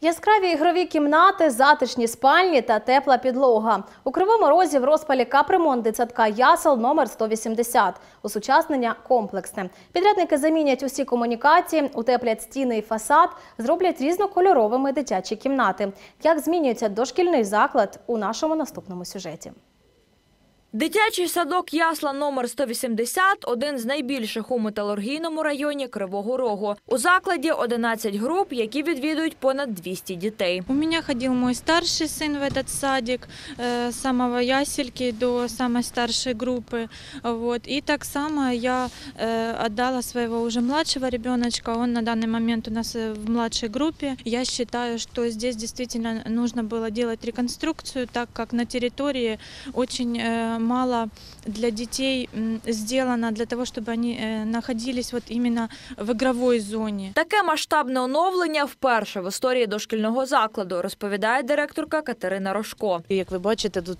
Яскраві ігрові кімнати, затишні спальні та тепла підлога. У Кривому Розі в розпалі капремонт дитсадка Ясел номер 180. Усучаснення комплексне. Підрядники замінять усі комунікації, утеплять стіни і фасад, зроблять різнокольоровими дитячі кімнати. Як змінюється дошкільний заклад у нашому наступному сюжеті. Дитячий садок Ясла номер 180 – один з найбільших у металургійному районі Кривого Рогу. У закладі 11 груп, які відвідують понад 200 дітей. У меня ходил мой старший сын в этот садик, э, с самого ясельки до самой старшей группы. Вот. И так само я э, отдала своего уже младшего ребеночка, он на данный момент у нас э, в младшей группе. Я считаю, что здесь действительно нужно было делать реконструкцию, так как на территории очень э, мало для детей сделано для того, чтобы они э, находились вот именно в игровой зоне. Таке масштабне оновлення вперше в історії дошкільного закладу, розповідає директорка Катерина Рожко. Як ви бачите, тут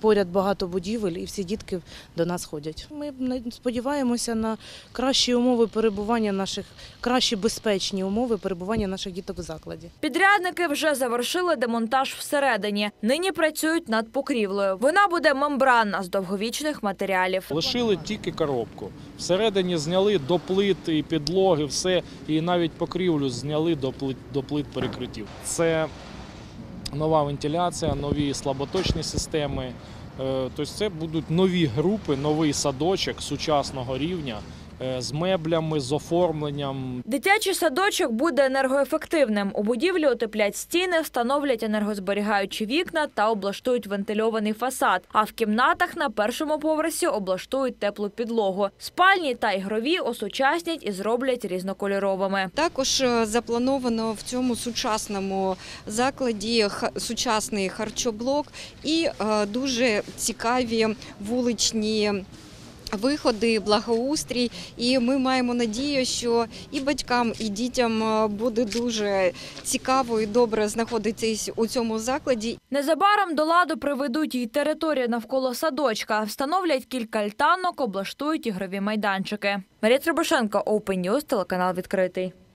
поряд багато будівель, і всі дітки до нас ходять. Ми сподіваємося на кращі умови перебування наших, кращі безпечні умови перебування наших діток в закладі. Підрядники вже завершили демонтаж всередині. Нині працюють над покрівлею. Вона буде мембранна з довговічних матеріалів. Лишили тільки коробку. Всередині зняли до плит і підлоги, все, і навіть покрівлю зняли до плит, до плит перекриттів. Це нова вентиляція, нові слаботочні системи. Е, Тобто це будуть нові групи, новий садочок сучасного рівня з меблями, з оформленням, Дитячий садочок буде енергоефективним. У будівлі утеплять стіни, встановлять енергозберігаючі вікна та облаштують вентильований фасад. А в кімнатах на першому поверсі облаштують теплу підлогу. Спальні та ігрові осучаснять і зроблять різнокольоровими. Також е, заплановано в цьому сучасному закладі сучасний харчоблок і е, дуже цікаві вуличні. Виходи, благоустрій, і ми маємо надію, що і батькам, і дітям е, буде дуже цікаво і добре знаходитись у цьому закладі. Незабаром до ладу приведуть і територію навколо садочка, встановлять кілька альтанок, облаштують ігрові майданчики. Марія Требушенко, News, телеканал відкритий.